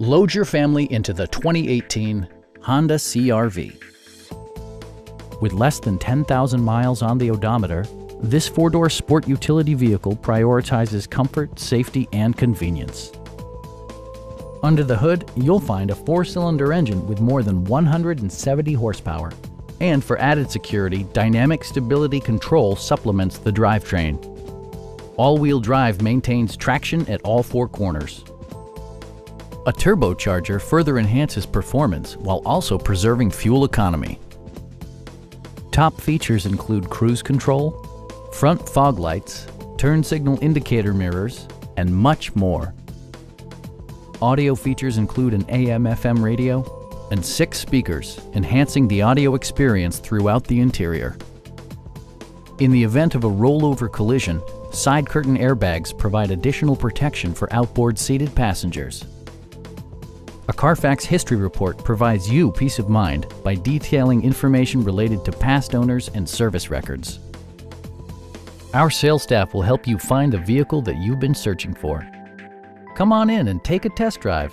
Load your family into the 2018 Honda CRV. With less than 10,000 miles on the odometer, this four-door sport utility vehicle prioritizes comfort, safety, and convenience. Under the hood, you'll find a four-cylinder engine with more than 170 horsepower. And for added security, Dynamic Stability Control supplements the drivetrain. All-wheel drive maintains traction at all four corners. A turbocharger further enhances performance while also preserving fuel economy. Top features include cruise control, front fog lights, turn signal indicator mirrors, and much more. Audio features include an AM-FM radio and six speakers, enhancing the audio experience throughout the interior. In the event of a rollover collision, side curtain airbags provide additional protection for outboard seated passengers. Carfax history report provides you peace of mind by detailing information related to past owners and service records. Our sales staff will help you find the vehicle that you've been searching for. Come on in and take a test drive.